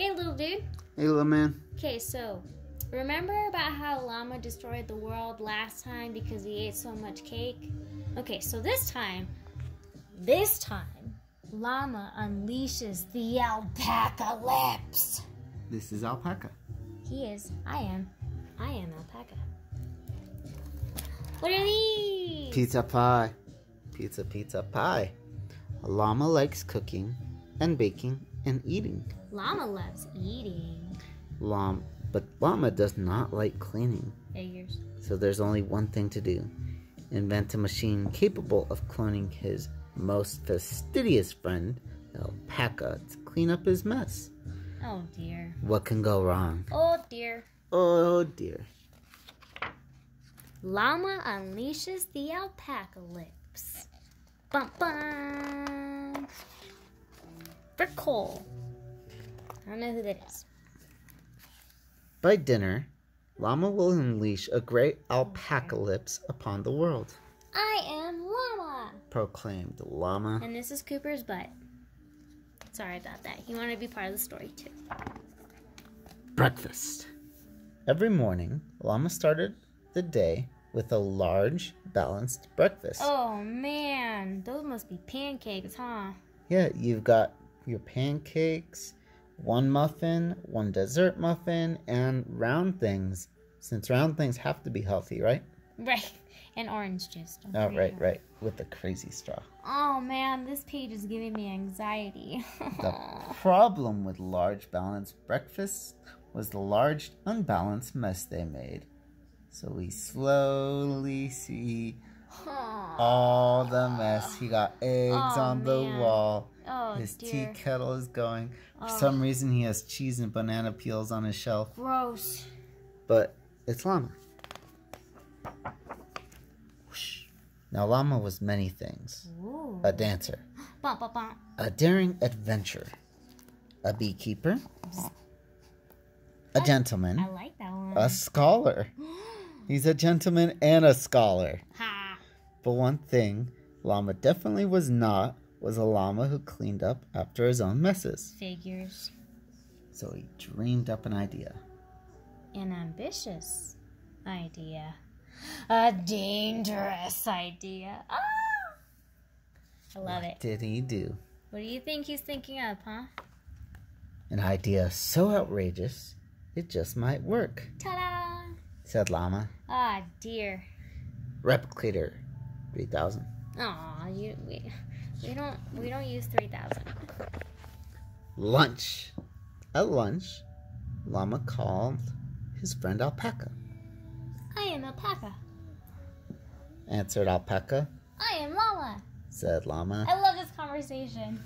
Hey, little dude. Hey, little man. Okay, so remember about how Llama destroyed the world last time because he ate so much cake? Okay, so this time, this time, Llama unleashes the alpacalypse. This is Alpaca. He is. I am. I am alpaca. What are these? Pizza pie. Pizza, pizza pie. A llama likes cooking and baking and eating. Llama loves eating. Llama, but llama does not like cleaning. Figures. So there's only one thing to do. Invent a machine capable of cloning his most fastidious friend, Alpaca, to clean up his mess. Oh dear. What can go wrong? Oh dear. Oh dear. Llama unleashes the alpaca lips. Bum bum. For Cole. I don't know who that is. By dinner, Llama will unleash a great alpacalypse upon the world, I am Llama. proclaimed Llama. And this is Cooper's butt. Sorry about that. He wanted to be part of the story too. Breakfast. Every morning, Llama started the day with a large, balanced breakfast. Oh man, those must be pancakes, huh? Yeah, you've got your pancakes, one muffin, one dessert muffin, and round things. Since round things have to be healthy, right? Right. And orange juice. Oh, right, that. right. With the crazy straw. Oh man, this page is giving me anxiety. The problem with large balanced breakfasts was the large unbalanced mess they made. So we slowly see all the mess. He got eggs Oh, on the man. wall. Oh His dear. tea kettle is going. For Oh. some reason, he has cheese and banana peels on his shelf. Gross. But it's llama. Whoosh. Now, llama was many things Ooh. a dancer, Bum, bum, bum. a daring adventurer, a beekeeper, a gentleman, I like that one. a scholar. He's a gentleman and a scholar. ha. But one thing llama definitely was not was a llama who cleaned up after his own messes. Figures. So he dreamed up an idea. An ambitious idea. A dangerous idea. Ah! I love it. Did he do? What do you think he's thinking of, huh? An idea so outrageous, it just might work, Ta-da! said Llama. Ah, dear. Replicator 3000. Aw, you we, we don't we don't use three thousand. Lunch. At lunch, Llama called his friend Alpaca. I am alpaca. Answered Alpaca, I am llama. said Llama. I love this conversation.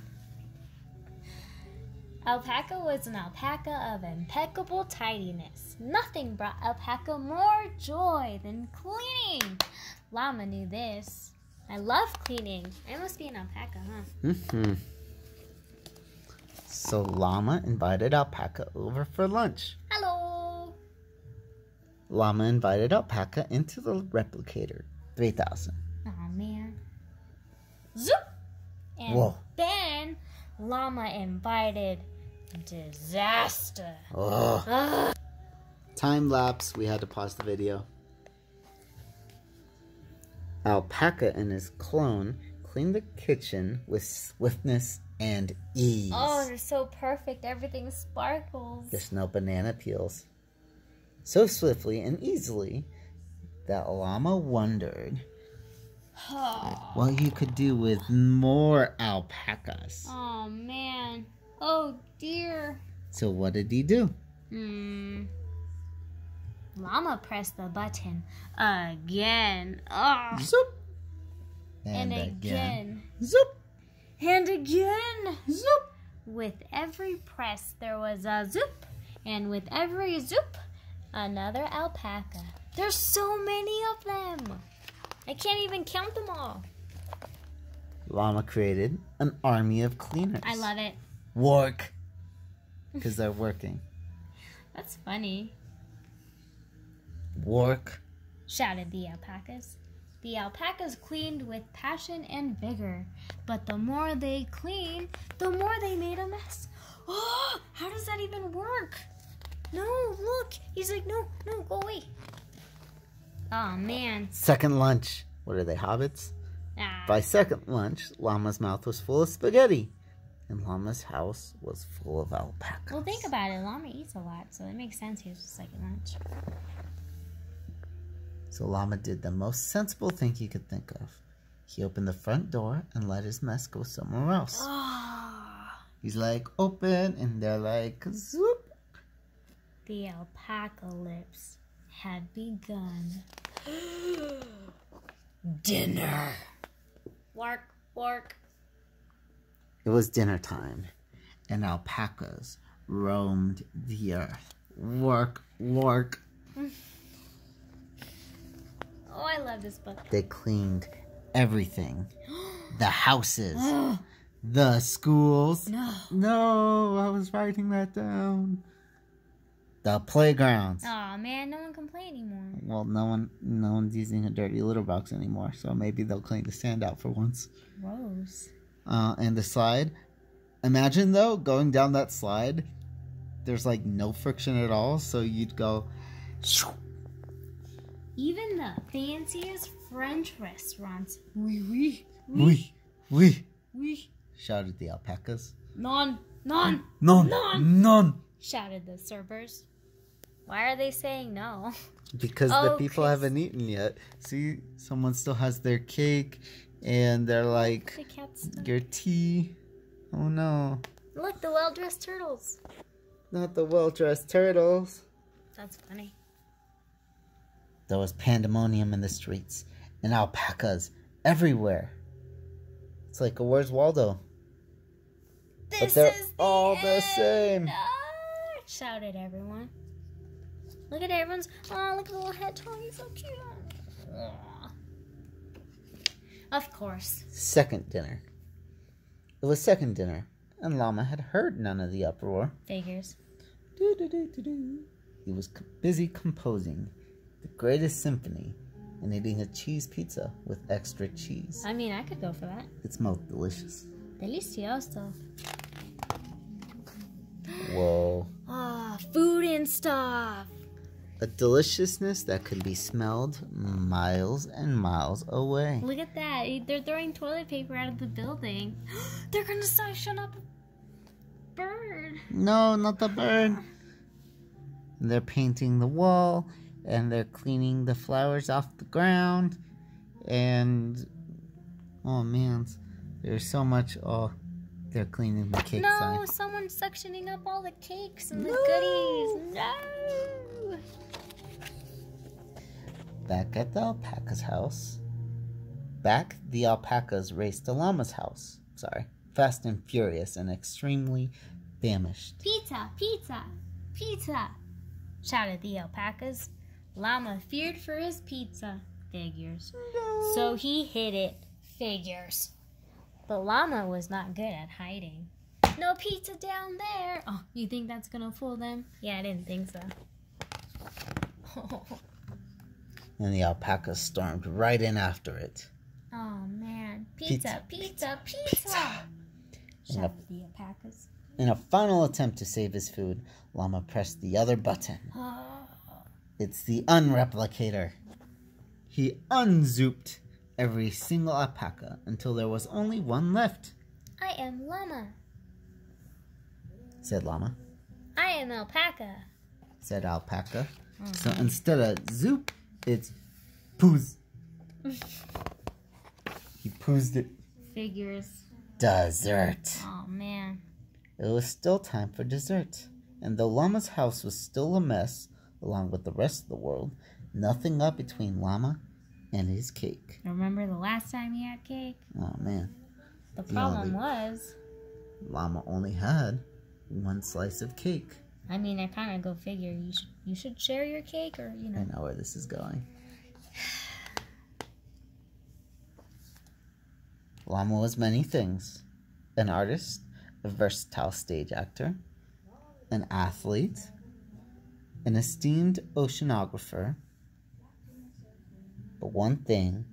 Alpaca was an alpaca of impeccable tidiness. Nothing brought alpaca more joy than cleaning. Llama knew this. I love cleaning. I must be an alpaca, huh? Mm hmm So Llama invited Alpaca over for lunch. Hello. Llama invited Alpaca into the replicator 3000. Oh man. Zoop! And Whoa. then Llama invited disaster. Oh. Ugh. Time lapse, we had to pause the video. Alpaca and his clone cleaned the kitchen with swiftness and ease. Oh, they're so perfect. Everything sparkles. There's no banana peels. So swiftly and easily that Llama wondered what you could do with more alpacas. Oh man. Oh dear. So what did he do? Hmm. Llama pressed the button again. Ah. Zoop. And, again. Zoop. And again. Zoop. With every press, there was a zoop. And with every zoop, another alpaca. There's so many of them. I can't even count them all. Llama created an army of cleaners. I love it. Work. Because they're working. That's funny. Work. shouted the alpacas. The alpacas cleaned with passion and vigor, but the more they cleaned, the more they made a mess. Oh, how does that even work? No, look. He's like, no, no, go away. Oh man. Second lunch. What are they, hobbits? Ah. By second lunch, Llama's mouth was full of spaghetti, and Llama's house was full of alpacas. Well, think about it. Llama eats a lot, so it makes sense he was second lunch. So Llama did the most sensible thing he could think of. He opened the front door and let his mess go somewhere else. Ah. He's like, open, and they're like, zoop. The apocalypse had begun. Dinner. Work, work. It was dinner time, and alpacas roamed the earth. Work, work. Oh, I love this book. They cleaned everything the houses, the schools. No. No, I was writing that down. The playgrounds. Oh man, no one can play anymore. Well, no one, no one's using a dirty litter box anymore, so maybe they'll clean the sand out for once. Gross. Uh, and the slide. Imagine though going down that slide. There's like no friction at all, so you'd go. Even the fanciest French restaurants. Oui, oui, Wee, wee, oui. shouted the alpacas. Non, non, None, None. none. shouted the servers. Why are they saying no? Because the Oh, people Chris. haven't eaten yet. See, someone still has their cake, and they're like, The cat's stuck. your tea. Oh no, Look, the well-dressed turtles. not the well dressed turtles. That's funny. There was pandemonium in the streets and alpacas everywhere. It's like a Where's Waldo? This they're is the all the same. Ah, shouted everyone. Look at everyone's. Oh, look at the little hedgehog. He's so cute. Aw. Of course. Second dinner. It was second dinner, and Llama had heard none of the uproar. Figures. He was c- busy composing the greatest symphony and eating a cheese pizza with extra cheese. I mean, I could go for that. It smelled delicious. Delicioso. Whoa. Ah, food and stuff. A deliciousness that could be smelled miles and miles away. Look at that. They're throwing toilet paper out of the building. They're gonna suction up a bird. No, not the bird. They're painting the wall and they're cleaning the flowers off the ground. And oh man, there's so much. Oh, they're cleaning the cake No, sign. someone's suctioning up all the cakes and the No. goodies. No. Back at the alpaca's house. Back, the alpacas raced to Llama's house. Sorry, fast and furious and extremely famished. Pizza, pizza, pizza, shouted the alpacas. Llama feared for his pizza. Figures. So he hid it. Figures. The llama was not good at hiding. No pizza down there. Oh, you think that's gonna fool them? Yeah, I didn't think so. And the alpacas stormed right in after it. oh man. Pizza, pizza, pizza. Pizza. Shouted the alpacas. In a final attempt to save his food, Llama pressed the other button. Oh. It's the unreplicator. He unzooped every single alpaca until there was only one left, I am llama. said Llama. I am alpaca. Said alpaca. Hmm. So instead of zoop, it's poos. he poozed it. Figures. Dessert. Oh man. It was still time for dessert, and though Llama's house was still a mess, along with the rest of the world, nothing up between Llama and his cake. Remember the last time he had cake? Oh man, The The problem only- was, Llama only had one slice of cake. I mean, I kind of go figure. You should you should share your cake, or you know. I know. know where this is going. Llama was many things an artist, a versatile stage actor, an athlete, an esteemed oceanographer. But one thing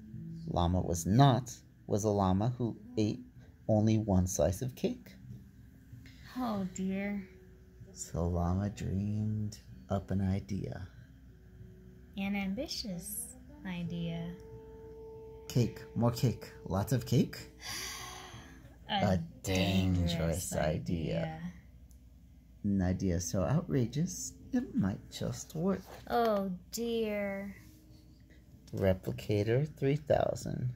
Llama was not was a llama who ate only one slice of cake. Oh dear. So Llama dreamed up an idea. An ambitious idea. Cake, more cake, lots of cake. A dangerous idea. An idea so outrageous it might just work. Oh dear. Replicator 3000,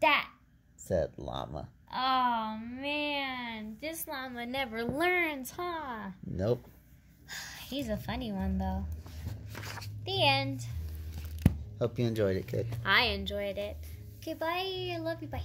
That. said Llama. Oh man. This llama never learns, huh? Nope. He's a funny one though. The end. Hope you enjoyed it, kid. I enjoyed it. Okay, bye. I love you. Bye.